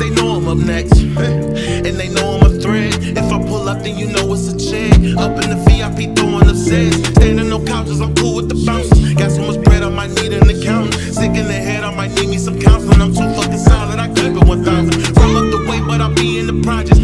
I'm up next. and they know I'm a threat. If I pull up, then you know it's a check. Up in the VIP throwing up sets. Standing on couches, I'm cool with the bouncers. Got so much bread, I might need an accountant. Sick in the head, I might need me some counseling. I'm too fucking solid, I keep it 1,000. From up the way, but I'll be in the projects.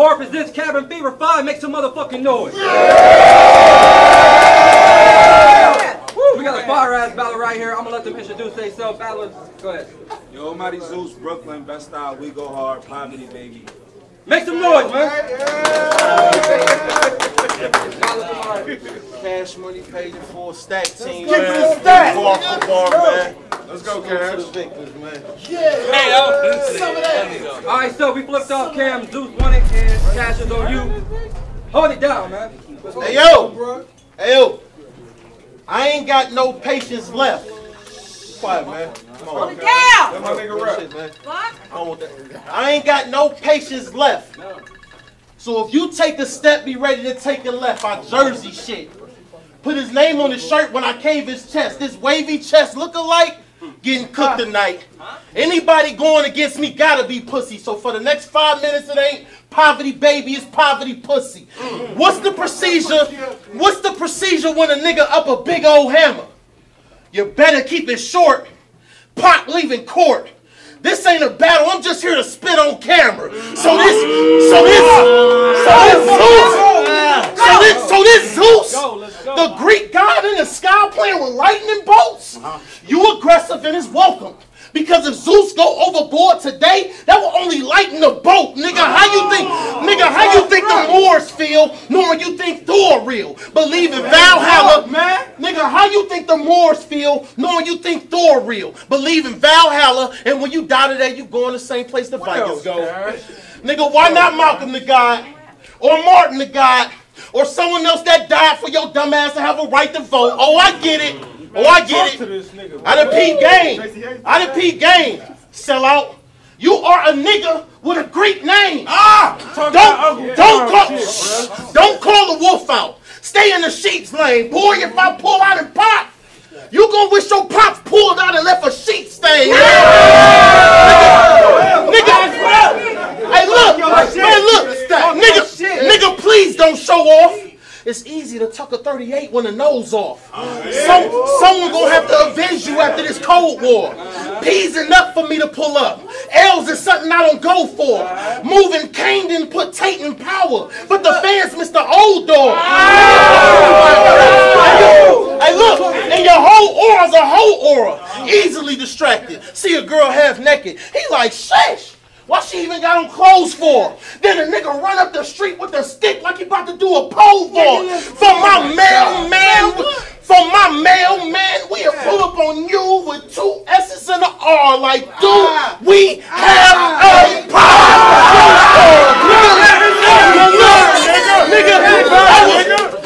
Bar for bar presents Cabin Fever 5. Make some motherfucking noise. Woo, we got a fire ass battle right here. I'm gonna let them introduce themselves. Battlers, go ahead. Yo, Almighty Zeus, Brooklyn, best style, we go hard, poverty, baby. Make some noise, man. Cash money paid in full stack team. Keep it man. a stack. Bar for bar, man. Let's go, Salute to Cash. the victors, man. All right, so we flipped off Cam. Zeus won it, and Cash is on you. Hold it down, man. Hey, yo. Hey, yo. I ain't got no patience left. Quiet, man. Come on. Hold it down. Let my nigga rap. Shit, man. Fuck. I, don't want that. I ain't got no patience left. So if you take a step, be ready to take a left. I Jersey shit. Put his name on his shirt when I cave his chest. This wavy chest look alike, getting cooked tonight. Anybody going against me gotta be pussy. So for the next five minutes, it ain't poverty baby, it's poverty pussy. What's the procedure? What's the procedure when a nigga up a big old hammer? You better keep it short. Pop leaving court. This ain't a battle. I'm just here to spit on camera. So this, so this, so this Zeus, so this, so this Zeus, the Greek god in the sky playing with lightning bolts. You aggressive and is welcome. Because if Zeus go overboard today, that will only lighten the boat, nigga. How you think, nigga? How you think the Moors feel, knowing you think Thor real? Believe in Valhalla, man. Nigga, how you think the Moors feel, knowing you think Thor real? Believe in Valhalla, and when you die today, you going the same place the Vikings go. Nigga, why not Malcolm the God, or Martin the God, or someone else that died for your dumb ass to have a right to vote? Oh, I get it. Oh, I get it. I done peep game. I done peep game. Sell out. You are a nigga with a Greek name. Ah! Don't don't call shh, don't call the wolf out. Stay in the sheep's lane. Boy, if I pull out and pop, you gonna wish your pops pulled out and left a sheep stain. Nigga, hey look, man, look, nigga, nigga, please don't show off. It's easy to tuck a 38 when the nose off. Some, someone gonna have to avenge you after this Cold War. P's enough for me to pull up. L's is something I don't go for. Moving didn't put Tate in power, but the fans missed the old dog. Hey, look, and your whole aura's a whole aura. Easily distracted. See a girl half naked. He like, sheesh. Why she even got on clothes for? Then a nigga run up the street with a stick like he about to do a pole vault. For my mailman, for my mailman, we'll pull up on you with two S's and an R. Like, do ah. we ah. have a ah. problem? Nigga, I will- look,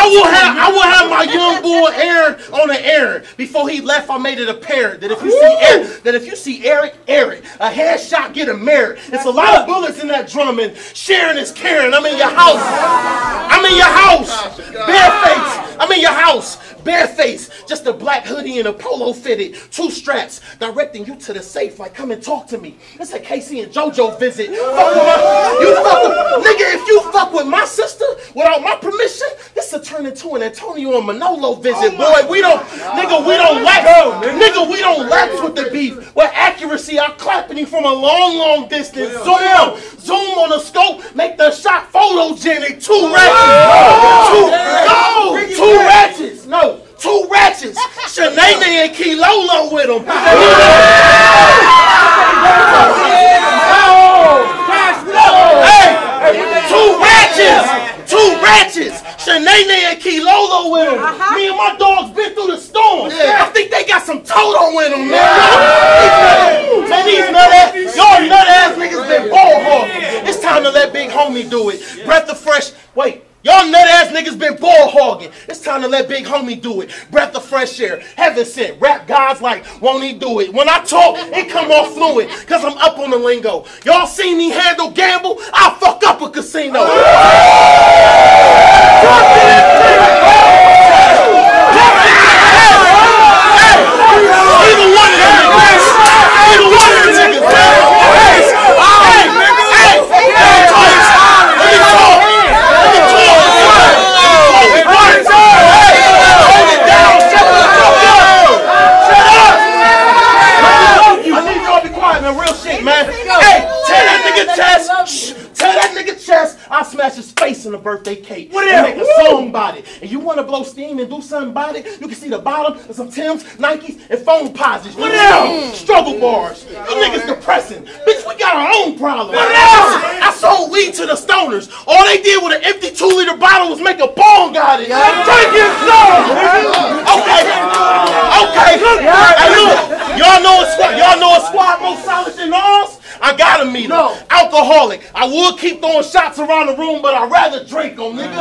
I will have I will have my young boy Aaron on an errand. Before he left, I made it apparent that if you see Eric, that if you see Eric, Eric, a headshot get him married. It's a lot of bullets in that drum and Sharon is caring. I'm in your house. I'm in your house. Bareface. I'm in your house. Bareface. Just a black hoodie and a polo fitted. Two straps directing you to the safe. Like, come and talk to me. It's a K-Ci and JoJo visit. Fuck with my, you fuck with, nigga, if you fuck with my sister without my permission, this will turn turned into an Antonio and Manolo visit, boy. We don't, nigga, we don't lax, nigga, we don't lax with the beef. With accuracy, I'm clapping you from a long, long distance. Zoom, zoom on the scope, make the shot photogenic. Two ratchets, two, go, two ratchets, no. Two ratchets, Shanae and Kilolo with them. Hey, two ratchets, two ratchets. Shanae and Kilolo with uh-huh. them. Me and my dogs been through the storm. Yeah. I think they got some Toto with them, man. Man, these nut ass, y'all nut ass niggas been ball hogging. It's time to let Big Homie do it. Breath of fresh, wait. Y'all nut ass niggas been ball hogging. It's time to let Big Homie do it. Breath of fresh air. Heaven sent. Rap gods like, won't he do it? When I talk, it come off fluent. Cause I'm up on the lingo. Y'all seen me handle gamble? I'll fuck up a casino. Either one of them niggas. Either one of them niggas. Hey, hey, hey, hey, let me talk. Let me talk. Let me talk. Hey, hold it down. Shut the fuck up. Shut up. I need y'all to be quiet, man. Real shit, man. Hey, tear that nigga chest. Shh. Tear that nigga chest. I'll smash his face in a birthday cake. What and make a song about it. And you want to blow steam and do something about it? You can see the bottom of some Tim's, Nikes, and phone posits. What else? Mm. Struggle bars. You niggas depressing. Bitch, we got our own problem. What else? I sold weed to the stoners. All they did with an empty two liter bottle was make a bong out of it. Take it slow. Okay. Okay. Hey, look. Y'all know a squad. Y'all know a squad more solid than ours. I got a meter. Alcoholic. I would keep throwing shots around the room, but I'd rather drink them, nigga.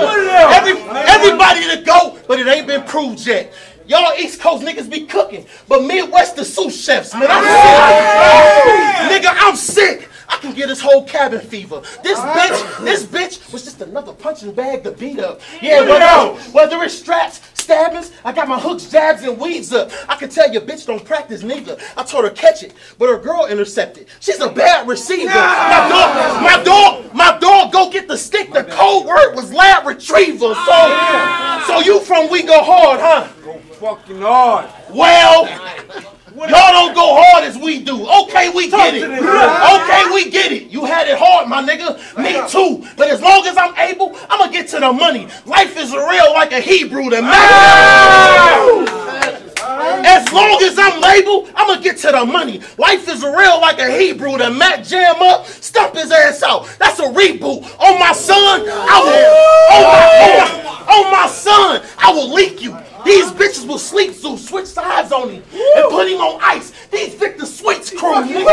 Every, everybody to go, but it ain't been proved yet. Y'all East Coast niggas be cooking, but Midwest the sous chefs, man. I'm sick. Nigga, I'm sick. I can get this whole cabin fever. This bitch, this bitch was just another punching bag to beat up. Yeah, whether, whether it's straps, stabbings, I got my hooks, jabs, and weeds up. I can tell your bitch don't practice neither. I told her catch it, but her girl intercepted. She's a bad receiver. My dog, my dog, my dog, go get the stick. The code word was lab retriever. So, so you from We Go Hard, huh? Go Fucking hard. Well, y'all don't go hard as we do. Okay, we get it. Okay, we get it. You had it hard, my nigga. Me too. But as long as I'm able, I'm gonna get to the money. Life is real like a Hebrew that matters. As long as I'm labeled, I'm gonna get to the money. Life is real like a Hebrew that Matt jam up, stump his ass out. That's a reboot. On my son, I will. On my, on my, on my son, I will leak you. These bitches will sleep through, switch sides on him, and put him on ice. These Victor Sweets crew, nigga. Say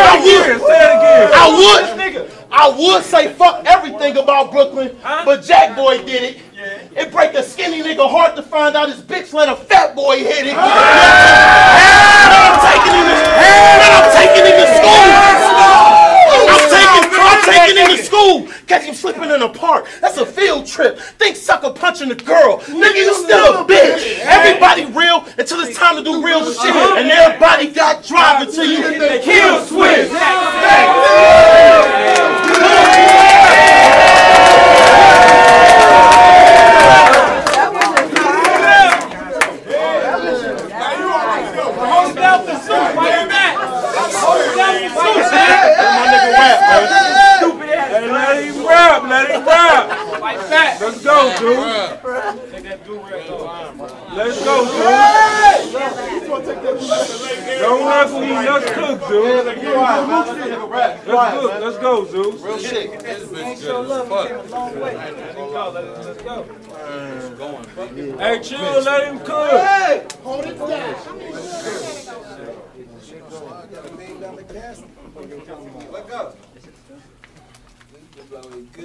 it again. Say I would, I would, I would say fuck everything about Brooklyn, but Jack Boy did it. It break a skinny nigga heart to find out his bitch let a fat boy hit it. And I'm taking him to, and I'm taking him to school. I'm taking, I'm taking him to school. Catch him slipping in the park. That's a field trip. Think sucker punching the girl. Nigga, you still a bitch. Everybody real until it's time to do real shit. Uh-huh. And everybody got drive until you kill switch. My nigga rap, man. Hey, let him rap, let him rap. Let's go, dude. Let's go, dude. Don't let me let's cook, dude. Let's cook, let's go, dude. Real shit. Hey, chill, let him cook. Hey, hold it down. Let go.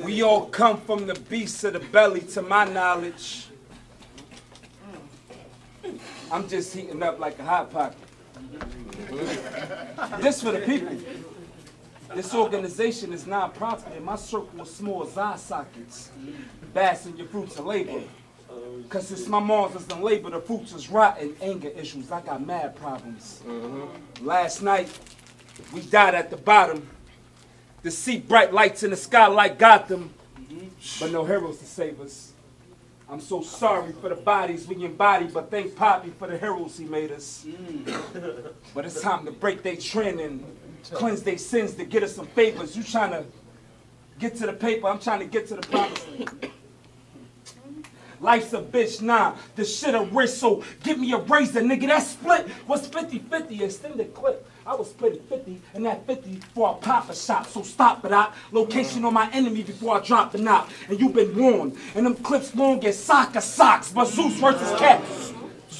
We all come from the beast of the belly, to my knowledge. I'm just heating up like a hot pocket. This for the people. This organization is non-profit, and my circle is small as eye sockets. Basking your fruits of labor. Cause it's my mom's is the labor, the fruits is rotten, anger issues. I got mad problems. Mm-hmm. Last night, we died at the bottom. To see bright lights in the sky like Gotham, mm-hmm. but no heroes to save us. I'm so sorry for the bodies we embody, but thank Poppy for the heroes he made us. Mm. But it's time to break their trend and cleanse their sins to get us some favors. You trying to get to the paper, I'm trying to get to the promised land. Life's a bitch, nah. The shit a risk, so give me a razor, nigga. That split was 50-50, extended clip. I was splitting 50 and that 50 for a pop shot. So stop it out. Location on my enemy before I drop the knot. And you been warned. And them clips long as soccer socks. But Zeus versus Cat.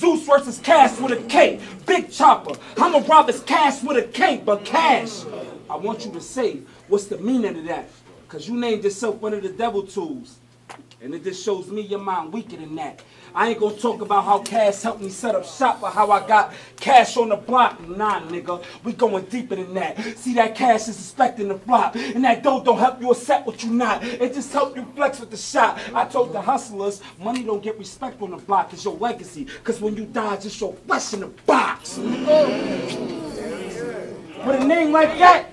Zeus versus Cash with a K. Big chopper. I'ma rob his cash with a K, but cash. I want you to say what's the meaning of that. Cause you named yourself one of the devil tools. And it just shows me your mind weaker than that. I ain't gonna talk about how cash helped me set up shop or how I got cash on the block. Nah, nigga, we going deeper than that. See, that cash is expecting to flop. And that dough don't help you accept what you not. It just help you flex with the shot. I told the hustlers, money don't get respect on the block. It's your legacy. Cause when you die, it's just your flesh in the box. With a name like that,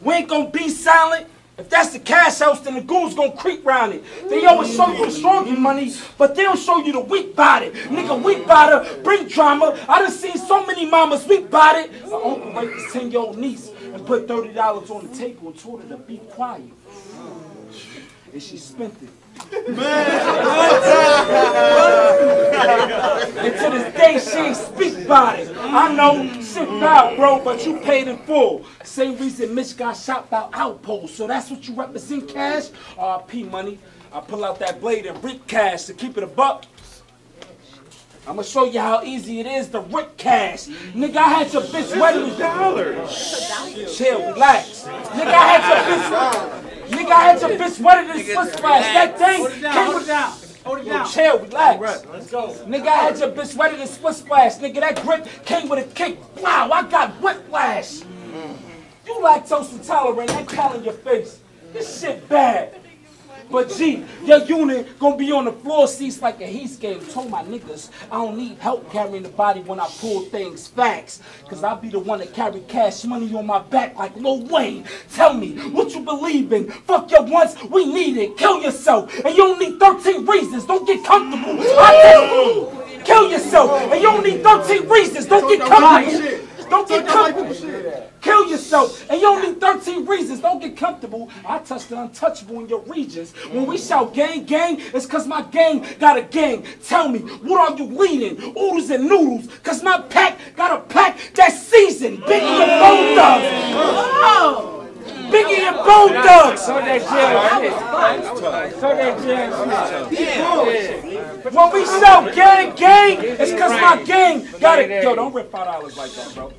we ain't gonna be silent. If that's the cash house, then the goons gonna creep round it. They always show you the stronger money, but they don't show you the weak body. Nigga, weak body, bring drama. I done seen so many mamas weak body. My uncle raped his 10 year old niece and put $30 on the table and told her to be quiet. And she spent it. Man! and to this day, she ain't speak about it. I know shit out, bro, but you paid in full. Same reason Mitch got shot by Outpost. So that's what you represent, Cash? RP money. I pull out that blade and rip cash to keep it a buck. I'm gonna show you how easy it is to rip cash. Nigga, I had your bitch wedding. Chill, relax. Nigga, I had your bitch. Nigga, I had your bitch wedding in Swiss splash. That thing came with down. Hold it down. Chill, relax. Right, Let's go. Nigga, I had your bitch wetter than Swiss splash. Nigga, that grip came with a kick. Wow, I got whiplash. Mm-hmm. You lactose intolerant, I call in your face. This shit bad. But G, your unit gonna be on the floor seats like a Heat game. Told my niggas I don't need help carrying the body when I pull things facts. Cause I be the one that carry cash money on my back like Lil Wayne. Tell me what you believe in. Fuck your once, we need it. Kill yourself. And you don't need 13 reasons. Don't get comfortable. I tell you, kill yourself. And you don't need 13 reasons. Don't get comfortable. Don't get comfortable. Kill yourself. And you don't need 13 reasons. Don't get comfortable. I touch the untouchable in your regions. When we shout gang, gang, it's because my gang got a gang. Tell me, what are you leading? Oodles and noodles. Because my pack got a pack that's seasoned. Biggie and Bone Thugs. Biggie Bone Thugs. So that jail shit. So that jail shit. When we shout gang, gang, it's because my gang got it. Yo, don't rip $5 like that, bro.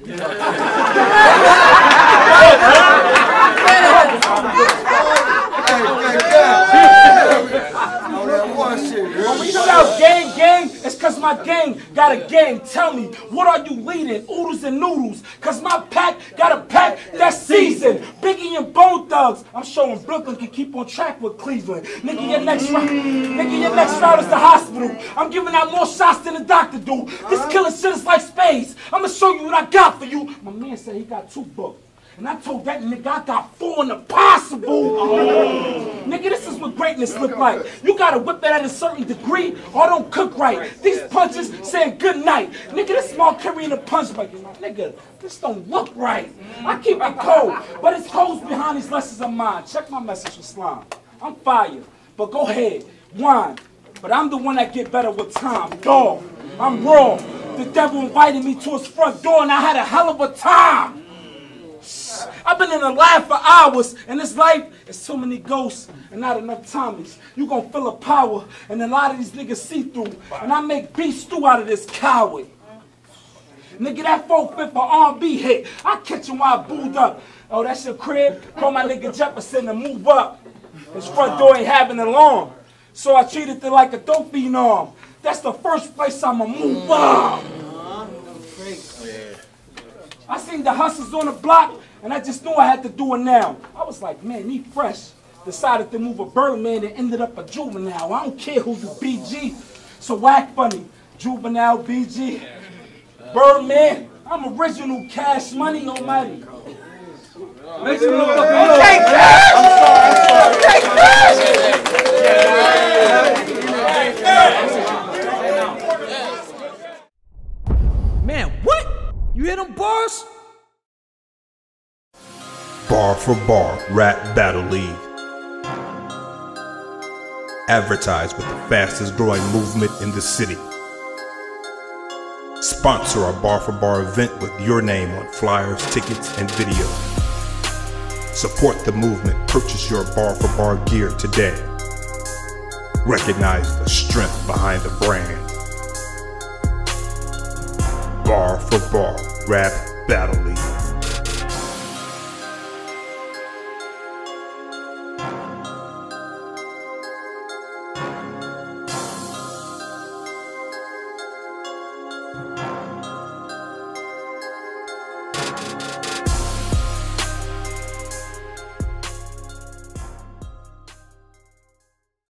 When we shout gang, gang, it's cause my gang got a gang. Tell me, what are you leading? Oodles and noodles. Cause my pack got a pack that's seasoned. Biggie and Bone Thugs. I'm showing Brooklyn can keep on track with Cleveland. Nigga, your next route, nigga, your next route is the hospital. I'm giving out more shots than the doctor do. This killing shit is like spades. I'ma show you what I got for you. My man said he got two books. And I told that nigga I got four in the possible. Oh. Nigga, this is what greatness look like. You gotta whip it at a certain degree or don't cook right. These punches saying good night. Nigga, this small carrying a punch like nigga, this don't look right. I keep it cold, but it's cold behind these lessons of mine. Check my message with slime. I'm fire, but go ahead, whine. But I'm the one that get better with time. Dog, I'm raw. The devil invited me to his front door and I had a hell of a time. I've been in a lab for hours, and this life is too many ghosts and not enough Tommies. You gonna feel a power, and a lot of these niggas see through, and I make beef stew out of this coward. Nigga, that 4 5 for R&B hit. I catch him while I booed up. Oh, that's your crib? Call my nigga Jefferson and move up. His front door ain't having an alarm. So I treated it like a dope phenom. That's the first place I'ma move up. I seen the hustlers on the block, and I just knew I had to do it now. I was like, man, me fresh. Decided to move a Birdman and ended up a juvenile. I don't care who you BG. So whack funny. Juvenile BG. Birdman. I'm original cash money almighty. Make some motherfucking Okay, Cash. Okay, Cash. Bar for Bar Rap Battle League. Advertise with the fastest growing movement in the city. Sponsor our Bar for Bar event with your name on flyers, tickets, and video. Support the movement. Purchase your Bar for Bar gear today. Recognize the strength behind the brand. Bar for Bar Rap Battle League.